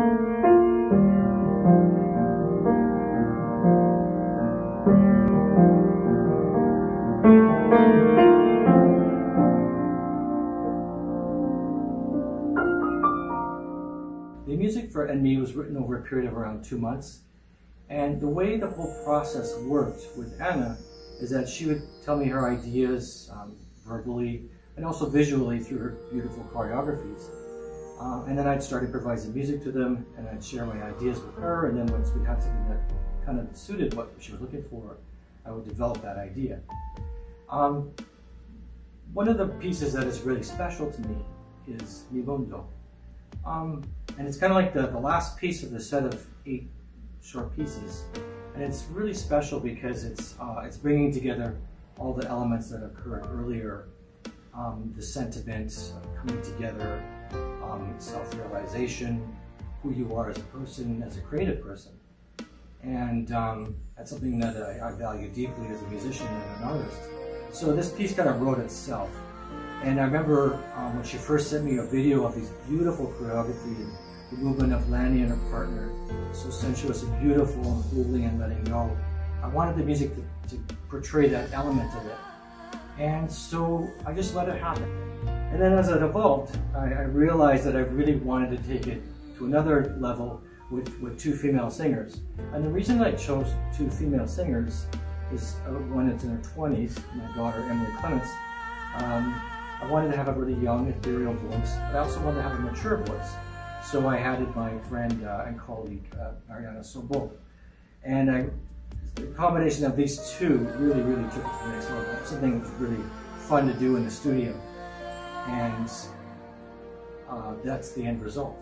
The music for En Mi was written over a period of around two months. And the way the whole process worked with Ana is that she would tell me her ideas um, verbally and also visually through her beautiful choreographies. Uh, and then I'd start improvising music to them and I'd share my ideas with her. And then once we had something that kind of suited what she was looking for, I would develop that idea. Um, one of the pieces that is really special to me is Mi Mundo. Um, and it's kind of like the, the last piece of the set of eight short pieces. And it's really special because it's, uh, it's bringing together all the elements that occurred earlier. Um, the sentiment of coming together, um, self-realization, who you are as a person, as a creative person. And um, that's something that I, I value deeply as a musician and an artist. So this piece kind of wrote itself. And I remember um, when she first sent me a video of these beautiful choreography and the movement of Lanny and her partner, so sensuous and beautiful and holy and letting go. I wanted the music to, to portray that element of it. And so I just let it happen. And then as it evolved, I, I realized that I really wanted to take it to another level with, with two female singers. And the reason I chose two female singers is uh, one that's in her 20s, my daughter Emily Clements. Um, I wanted to have a really young, ethereal voice, but I also wanted to have a mature voice. So I added my friend uh, and colleague, uh, Ariana Sobo. And I, the combination of these two really, really took it to the next level. Something that was really fun to do in the studio. And uh, that's the end result.